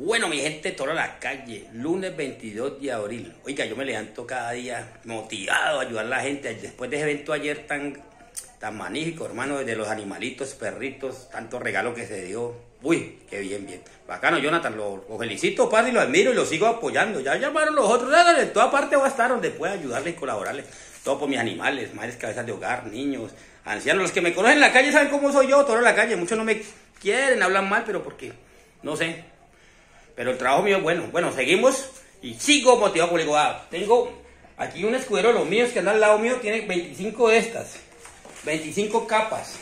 Bueno, mi gente, toda la calle, lunes 22 de abril. Oiga, yo me levanto cada día motivado a ayudar a la gente. Después de ese evento ayer tan, tan magnífico, hermano, de los animalitos, perritos, tanto regalo que se dio. Uy, qué bien, bien. Bacano, Jonathan, lo, felicito, padre, y lo admiro y lo sigo apoyando. Ya llamaron los otros, de toda parte va a estar donde pueda ayudarle y colaborarle. Todo por mis animales, madres cabezas de hogar, niños, ancianos. Los que me conocen en la calle saben cómo soy yo, todo en la calle. Muchos no me quieren, hablan mal, pero porque, no sé, pero el trabajo mío bueno. Bueno, seguimos y sigo motivado como digo, ah, tengo aquí un escudero los míos que anda al lado mío, tiene 25 de estas, 25 capas,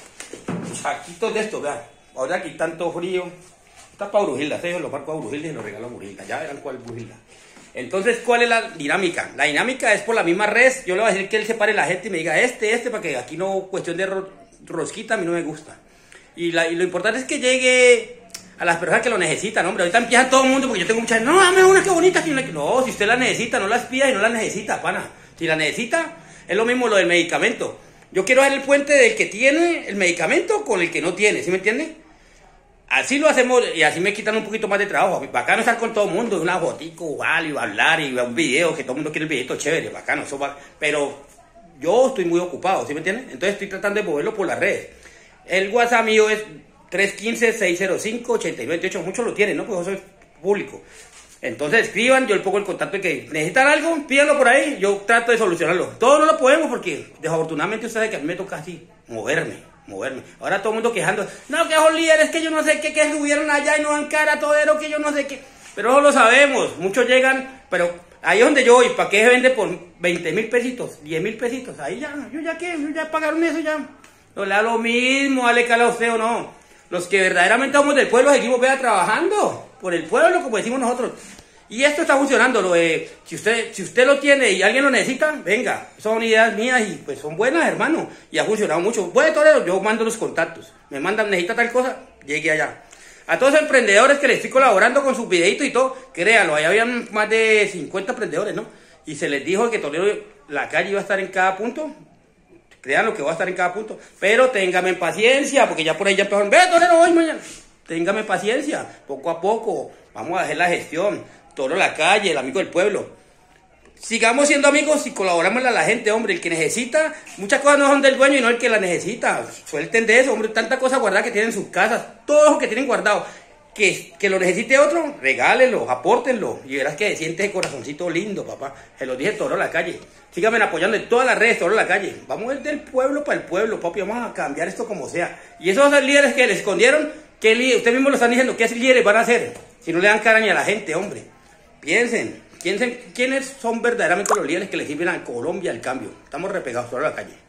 saquitos de estos, vean. Ahora aquí tanto frío, está para Brujilda, se lo parco a Brujilda y lo regalo a Brujilda, ya verán cuál es Brujilda. Entonces, ¿cuál es la dinámica? La dinámica es por la misma red, yo le voy a decir que él separe la gente y me diga este, este, para que aquí no, cuestión de rosquita, a mí no me gusta. Y, la, y lo importante es que llegue a las personas que lo necesitan, hombre. Ahorita empieza todo el mundo porque yo tengo muchas. No, dame una que bonita. No, si usted la necesita, no las pida y no la necesita, pana. Si la necesita, es lo mismo lo del medicamento. Yo quiero hacer el puente del que tiene el medicamento con el que no tiene, ¿sí me entiende? Así lo hacemos y así me quitan un poquito más de trabajo. Bacano estar con todo el mundo, una fotico, vale, y hablar y un video, que todo el mundo quiere el videito chévere, bacano, eso va. Pero yo estoy muy ocupado, ¿sí me entiende? Entonces estoy tratando de moverlo por las redes. El WhatsApp mío es 315-605-8928. Muchos lo tienen, ¿no? Pues eso es público. Entonces escriban, yo le pongo el contacto que necesitan algo, pídanlo por ahí, yo trato de solucionarlo. Todo no lo podemos porque desafortunadamente ustedes que a mí me toca así, moverme, moverme. Ahora todo el mundo quejando, no, que esos líderes que yo no sé qué, que subieron allá y no dan cara todo eso que yo no sé qué. Pero eso lo sabemos, muchos llegan, pero ahí es donde yo voy, ¿para qué se vende por 20 mil pesitos, 10 mil pesitos? Ahí ya, yo ya qué, yo ya pagaron eso ya. No le da lo mismo, dale cala a usted o no. Los que verdaderamente somos del pueblo seguimos vea trabajando por el pueblo, como decimos nosotros. Y esto está funcionando. Lo de, si usted, si usted lo tiene y alguien lo necesita, venga. Son ideas mías y pues son buenas, hermano. Y ha funcionado mucho. Bueno, torero, yo mando los contactos. Me mandan, necesita tal cosa, llegue allá. A todos los emprendedores que les estoy colaborando con sus videitos y todo, créalo, ahí habían más de 50 emprendedores, ¿no? Y se les dijo que Toledo, la calle iba a estar en cada punto Crean lo que va a estar en cada punto. Pero téngame paciencia, porque ya por ahí ya empezaron, ve, torero, hoy mañana. Téngame paciencia, poco a poco. Vamos a hacer la gestión. Toro la calle, el amigo del pueblo. Sigamos siendo amigos y colaboramos a la gente, hombre. El que necesita, muchas cosas no son del dueño y no el que la necesita. Suelten de eso, hombre. Tanta cosa guardada que tienen en sus casas. Todo lo que tienen guardado que, lo necesite otro, regálelo, apórtenlo. Y verás que siente ese corazoncito lindo, papá. Se lo dije todo la calle. Síganme apoyando en todas las redes, todo la calle. Vamos del pueblo para el pueblo, papi. Vamos a cambiar esto como sea. Y esos líderes que le escondieron, ¿qué líderes? Ustedes mismos lo están diciendo, ¿qué líderes van a hacer? Si no le dan cara ni a la gente, hombre. Piensen, piensen quiénes son verdaderamente los líderes que le sirven a Colombia el cambio. Estamos repegados toda la calle.